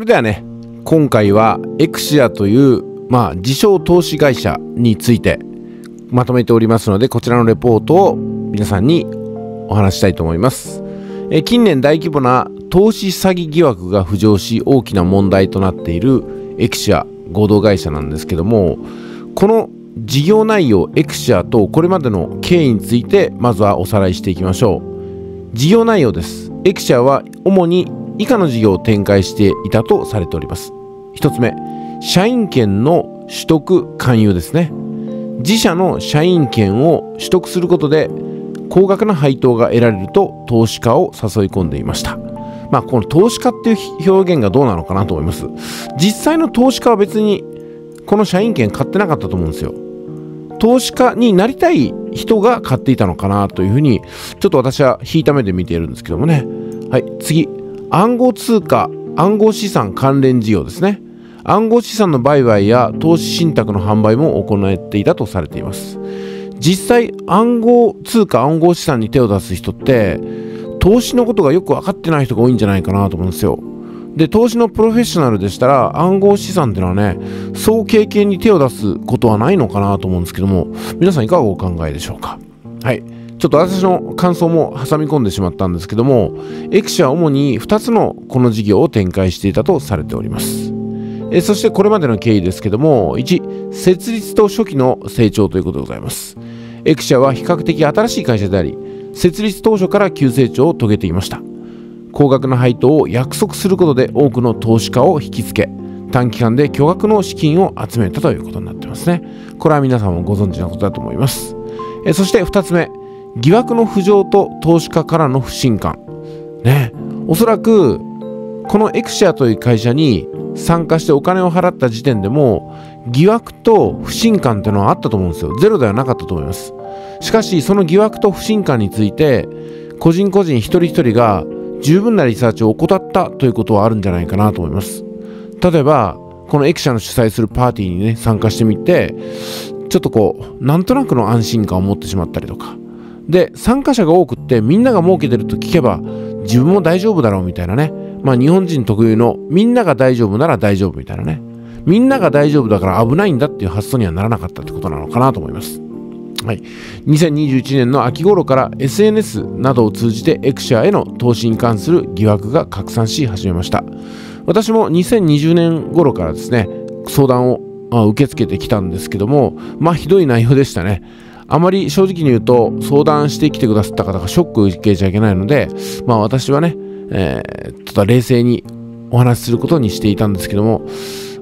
それではね今回はエクシアというまあ自称投資会社についてまとめておりますのでこちらのレポートを皆さんにお話したいと思います。え近年大規模な投資詐欺疑惑が浮上し大きな問題となっているエクシア合同会社なんですけどもこの事業内容エクシアとこれまでの経緯についてまずはおさらいしていきましょう。事業内容です。エクシアは主に以下の事業を展開していたとされております。1つ目社員権の取得勧誘ですね。自社の社員権を取得することで高額な配当が得られると投資家を誘い込んでいました。まあこの投資家っていう表現がどうなのかなと思います。実際の投資家は別にこの社員権買ってなかったと思うんですよ。投資家になりたい人が買っていたのかなというふうにちょっと私は引いた目で見ているんですけどもね。はい次。暗号通貨暗号資産関連事業ですね。暗号資産の売買や投資信託の販売も行っていたとされています。実際暗号通貨暗号資産に手を出す人って投資のことがよく分かってない人が多いんじゃないかなと思うんですよ。で投資のプロフェッショナルでしたら暗号資産っていうのはねそう経験に手を出すことはないのかなと思うんですけども皆さんいかがお考えでしょうか？はい。ちょっと私の感想も挟み込んでしまったんですけどもエクシは主に2つのこの事業を展開していたとされております。えそしてこれまでの経緯ですけども1設立と初期の成長ということでございます。エクシは比較的新しい会社であり設立当初から急成長を遂げていました。高額な配当を約束することで多くの投資家を引きつけ短期間で巨額の資金を集めたということになってますね。これは皆さんもご存知のことだと思います。えそして2つ目疑惑の浮上と投資家からの不信感。ね。おそらくこのエクシアという会社に参加してお金を払った時点でも疑惑と不信感っていうのはあったと思うんですよ。ゼロではなかったと思います。しかしその疑惑と不信感について個人個人一人一人が十分なリサーチを怠ったということはあるんじゃないかなと思います。例えばこのエクシャの主催するパーティーにね参加してみてちょっとこうなんとなくの安心感を持ってしまったりとかで参加者が多くってみんなが儲けてると聞けば自分も大丈夫だろうみたいなね。まあ日本人特有のみんなが大丈夫なら大丈夫みたいなね。みんなが大丈夫だから危ないんだっていう発想にはならなかったってことなのかなと思います。はい、2021年の秋頃から SNS などを通じてエクシアへの投資に関する疑惑が拡散し始めました。私も2020年頃からですね相談を受け付けてきたんですけどもまあひどい内容でしたね。あまり正直に言うと相談してきてくださった方がショックを受けちゃいけないのでまあ私はね、えー、ちょっと冷静にお話しすることにしていたんですけども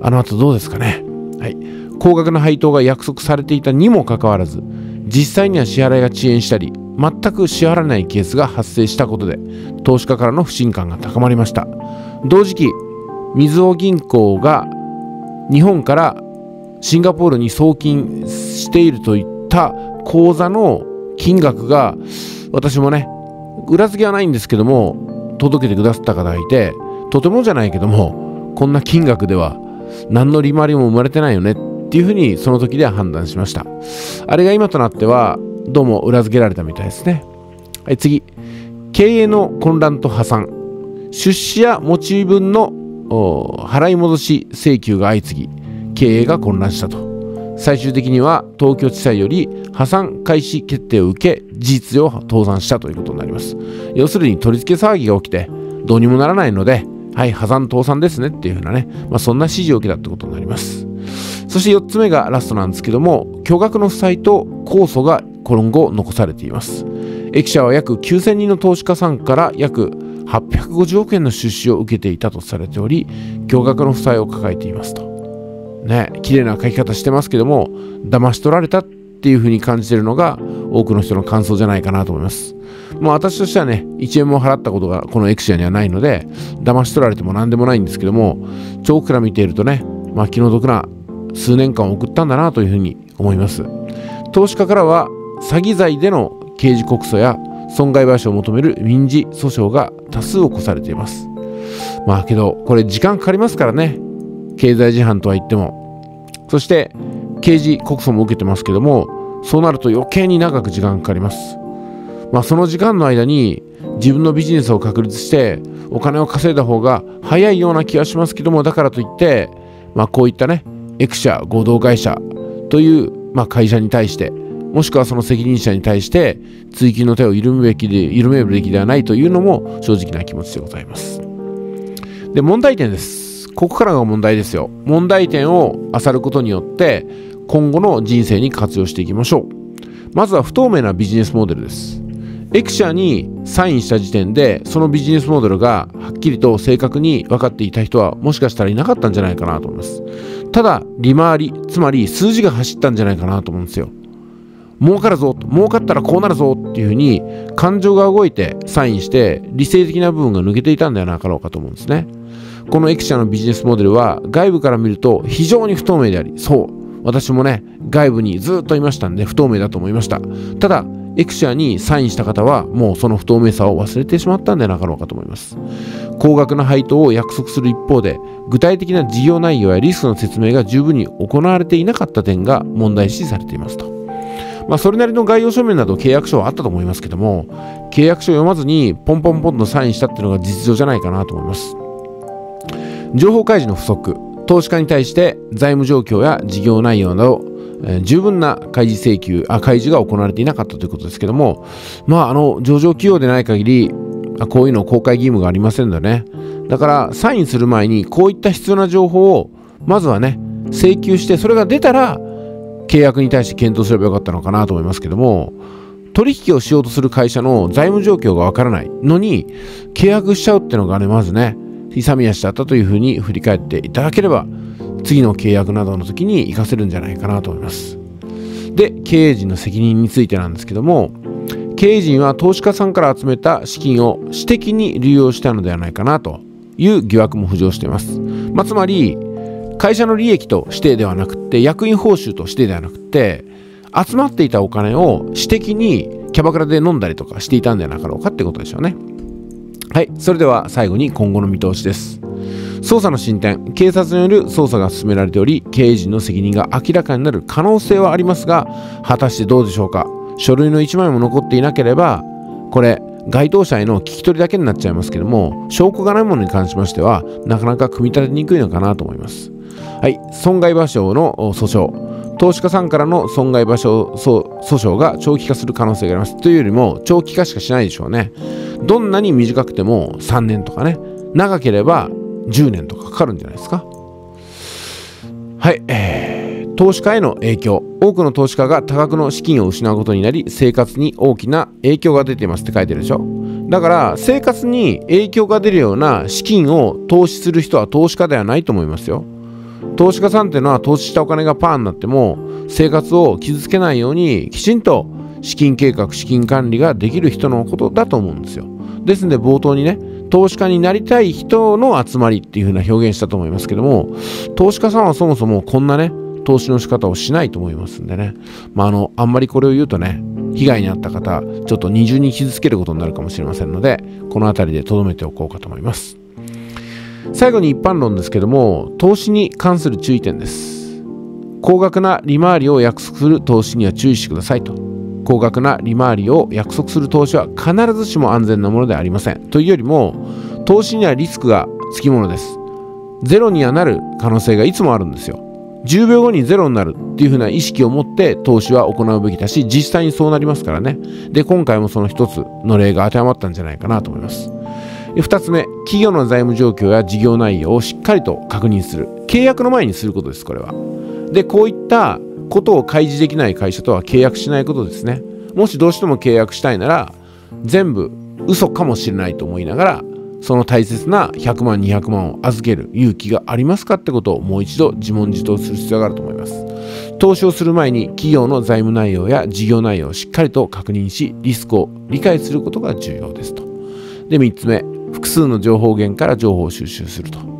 あの後どうですかね。はい。高額な配当が約束されていたにもかかわらず実際には支払いが遅延したり全く支払わないケースが発生したことで投資家からの不信感が高まりました。同時期みずほ銀行が日本からシンガポールに送金しているといった口座の金額が私もね裏付けはないんですけども届けてくださった方がいてとてもじゃないけどもこんな金額では何の利回りも生まれてないよねっていうふうにその時では判断しました。あれが今となってはどうも裏付けられたみたいですね。はい次。経営の混乱と破産。出資や持ち分の払い戻し請求が相次ぎ経営が混乱したと。最終的には東京地裁より破産開始決定を受け事実上倒産したということになります。要するに取り付け騒ぎが起きてどうにもならないのではい破産倒産ですねっていうふうなね、まあ、そんな指示を受けたってことになります。そして4つ目がラストなんですけども巨額の負債と控訴が今後残されています。駅舎は約9000人の投資家さんから約850億円の出資を受けていたとされており巨額の負債を抱えていますと。ね綺麗な書き方してますけども騙し取られたっていうふうに感じてるのが多くの人の感想じゃないかなと思います。まあ私としてはね1円も払ったことがこのエクシアにはないので騙し取られても何でもないんですけども遠くから見ているとねまあ気の毒な数年間を送ったんだなというふうに思います。投資家からは詐欺罪での刑事告訴や損害賠償を求める民事訴訟が多数起こされています。まあけどこれ時間かかりますからね経済事犯とは言っても。そして刑事告訴も受けてますけどもそうなると余計に長く時間かかります。まあその時間の間に自分のビジネスを確立してお金を稼いだ方が早いような気がしますけどもだからといってまあこういったねエクシャ合同会社という、まあ、会社に対してもしくはその責任者に対して追及の手を緩めべきで緩めるべきではないというのも正直な気持ちでございます。で問題点です。ここからが問題ですよ。問題点を漁ることによって今後の人生に活用していきましょう。まずは不透明なビジネスモデルです。エクシャにサインした時点でそのビジネスモデルがはっきりと正確に分かっていた人はもしかしたらいなかったんじゃないかなと思います。ただ利回りつまり数字が走ったんじゃないかなと思うんですよ。儲かるぞ儲かったらこうなるぞっていうふうに感情が動いてサインして理性的な部分が抜けていたんではなかろうかと思うんですね。このエクシャのビジネスモデルは外部から見ると非常に不透明でありそう私もね外部にずっといましたんで不透明だと思いました。ただエクシアにサインした方はもうその不透明さを忘れてしまったんでなかろうかと思います。高額な配当を約束する一方で具体的な事業内容やリスクの説明が十分に行われていなかった点が問題視されていますと。まあ、それなりの概要書面など契約書はあったと思いますけども契約書を読まずにポンポンポンとサインしたっていうのが実情じゃないかなと思います。情報開示の不足投資家に対して財務状況や事業内容など、えー、十分な開示請求あ開示が行われていなかったということですけどもまああの上場企業でない限りこういうの公開義務がありませんのでね。だからサインする前にこういった必要な情報をまずはね請求してそれが出たら契約に対して検討すればよかったのかなと思いますけども取引をしようとする会社の財務状況がわからないのに契約しちゃうっていうのがねまずね勇み足だったというふうに振り返っていただければ次の契約などの時に活かせるんじゃないかなと思います。で経営陣の責任についてなんですけども経営陣は投資家さんから集めた資金を私的に流用したのではないかなという疑惑も浮上しています、まあ、つまり会社の利益と指定ではなくて役員報酬と指定ではなくて集まっていたお金を私的にキャバクラで飲んだりとかしていたんではなかろうかってことでしょうね。はい、それでは最後に今後の見通しです。捜査の進展、警察による捜査が進められており、経営陣の責任が明らかになる可能性はありますが、果たしてどうでしょうか。書類の1枚も残っていなければ、これ、該当者への聞き取りだけになっちゃいますけども、証拠がないものに関しましては、なかなか組み立てにくいのかなと思います。はい、損害賠償の訴訟。投資家さんからの損害賠償訴訟が長期化する可能性があります。というよりも、長期化しかしないでしょうね。どんなに短くても3年とかね、長ければ10年とかかかるんじゃないですか。はい、えー、投資家への影響。多くの投資家が多額の資金を失うことになり、生活に大きな影響が出ていますって書いてるでしょ。だから、生活に影響が出るような資金を投資する人は投資家ではないと思いますよ。投資家さんっていうのは投資したお金がパーになっても生活を傷つけないようにきちんと資金計画資金管理ができる人のことだと思うんですよ。ですので冒頭にね投資家になりたい人の集まりっていう風な表現したと思いますけども投資家さんはそもそもこんなね投資の仕方をしないと思いますんでね。まああのあんまりこれを言うとね被害に遭った方ちょっと二重に傷つけることになるかもしれませんのでこの辺りで留めておこうかと思います。最後に一般論ですけども投資に関する注意点です。高額な利回りを約束する投資には注意してくださいと。高額な利回りを約束する投資は必ずしも安全なものではありません。というよりも投資にはリスクがつきものです。ゼロにはなる可能性がいつもあるんですよ。10秒後にゼロになるっていうふうな意識を持って投資は行うべきだし実際にそうなりますからね。で今回もその一つの例が当てはまったんじゃないかなと思います。2つ目企業の財務状況や事業内容をしっかりと確認する。契約の前にすることですこれは。でこういったことを開示できない会社とは契約しないことですね。もしどうしても契約したいなら全部嘘かもしれないと思いながらその大切な100万200万を預ける勇気がありますかってことをもう一度自問自答する必要があると思います。投資をする前に企業の財務内容や事業内容をしっかりと確認しリスクを理解することが重要ですと。で3つ目複数の情報源から情報を収集すると。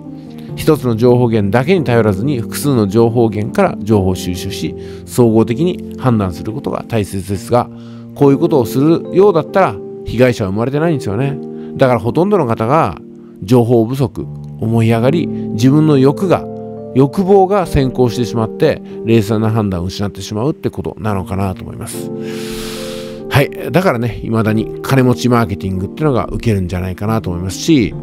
一つの情報源だけに頼らずに複数の情報源から情報収集し総合的に判断することが大切ですがこういうことをするようだったら被害者は生まれてないんですよね。だからほとんどの方が情報不足思い上がり自分の欲が欲望が先行してしまって冷静な判断を失ってしまうってことなのかなと思います。はい。だからね未だに金持ちマーケティングっていうのが受けるんじゃないかなと思いますし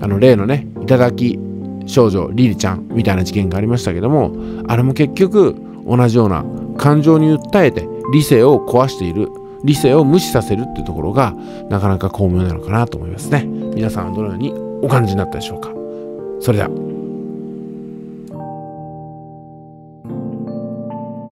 あの例のね頂き少女リリちゃんみたいな事件がありましたけどもあれも結局同じような感情に訴えて理性を壊している理性を無視させるっていうところがなかなか巧妙なのかなと思いますね。皆さんはどのようにお感じになったでしょうか？それでは。